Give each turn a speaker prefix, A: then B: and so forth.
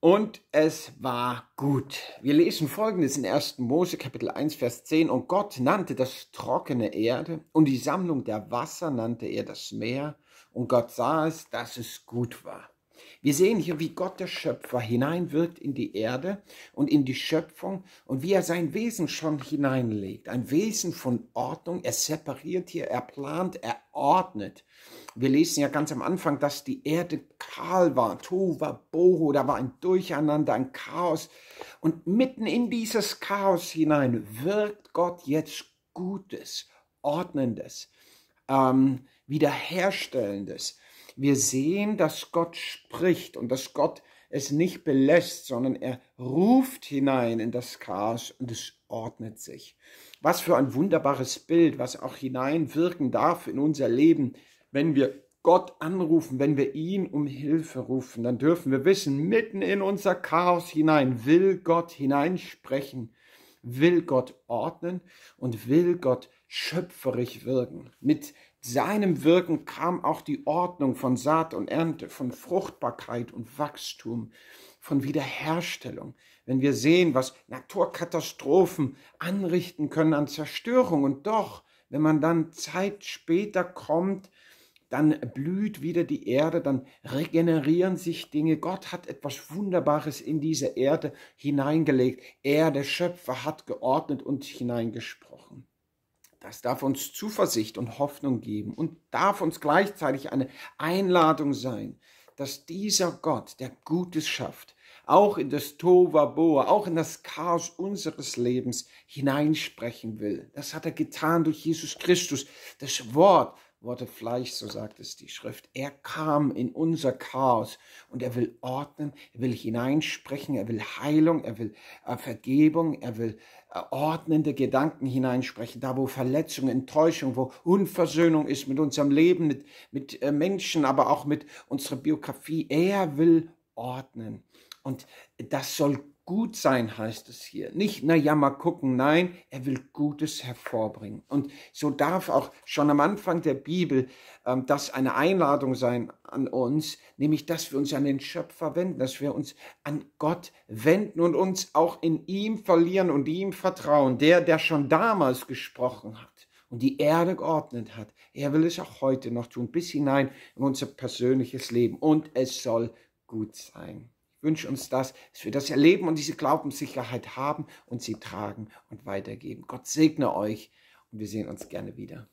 A: Und es war gut. Wir lesen folgendes in 1. Mose Kapitel 1, Vers 10. Und Gott nannte das trockene Erde und die Sammlung der Wasser nannte er das Meer. Und Gott sah es, dass es gut war. Wir sehen hier, wie Gott der Schöpfer hineinwirkt in die Erde und in die Schöpfung und wie er sein Wesen schon hineinlegt. Ein Wesen von Ordnung. Er separiert hier, er plant, er ordnet. Wir lesen ja ganz am Anfang, dass die Erde kahl war. Tova, Boho, da war ein Durcheinander, ein Chaos. Und mitten in dieses Chaos hinein wirkt Gott jetzt Gutes, Ordnendes, ähm, Wiederherstellendes wir sehen, dass Gott spricht und dass Gott es nicht belässt, sondern er ruft hinein in das Chaos und es ordnet sich. Was für ein wunderbares Bild, was auch hineinwirken darf in unser Leben, wenn wir Gott anrufen, wenn wir ihn um Hilfe rufen, dann dürfen wir wissen, mitten in unser Chaos hinein will Gott hineinsprechen, will Gott ordnen und will Gott schöpferisch wirken. Mit seinem Wirken kam auch die Ordnung von Saat und Ernte, von Fruchtbarkeit und Wachstum, von Wiederherstellung. Wenn wir sehen, was Naturkatastrophen anrichten können an Zerstörung und doch, wenn man dann Zeit später kommt, dann blüht wieder die Erde, dann regenerieren sich Dinge. Gott hat etwas Wunderbares in diese Erde hineingelegt. Er, der Schöpfer, hat geordnet und hineingesprochen. Das darf uns Zuversicht und Hoffnung geben und darf uns gleichzeitig eine Einladung sein, dass dieser Gott, der Gutes schafft, auch in das Tova Boa, auch in das Chaos unseres Lebens hineinsprechen will. Das hat er getan durch Jesus Christus. Das Wort wurde Fleisch, so sagt es die Schrift. Er kam in unser Chaos und er will ordnen, er will hineinsprechen, er will Heilung, er will äh, Vergebung, er will äh, ordnende Gedanken hineinsprechen, da wo Verletzung, Enttäuschung, wo Unversöhnung ist mit unserem Leben, mit, mit äh, Menschen, aber auch mit unserer Biografie. Er will ordnen. Und das soll gut sein, heißt es hier. Nicht, na ja, mal gucken, nein, er will Gutes hervorbringen. Und so darf auch schon am Anfang der Bibel ähm, das eine Einladung sein an uns, nämlich, dass wir uns an den Schöpfer wenden, dass wir uns an Gott wenden und uns auch in ihm verlieren und ihm vertrauen. Der, der schon damals gesprochen hat und die Erde geordnet hat, er will es auch heute noch tun, bis hinein in unser persönliches Leben. Und es soll gut sein wünsche uns das, dass wir das erleben und diese Glaubenssicherheit haben und sie tragen und weitergeben. Gott segne euch und wir sehen uns gerne wieder.